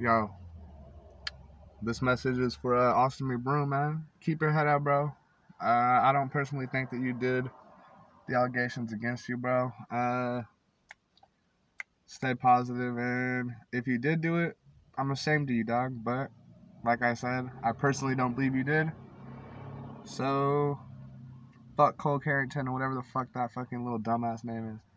yo, this message is for uh, Austin McBroom, man. Keep your head up, bro. Uh, I don't personally think that you did the allegations against you, bro. Uh, stay positive, and if you did do it, I'm ashamed of you, dog. But like I said, I personally don't believe you did. So, fuck Cole Carrington or whatever the fuck that fucking little dumbass name is.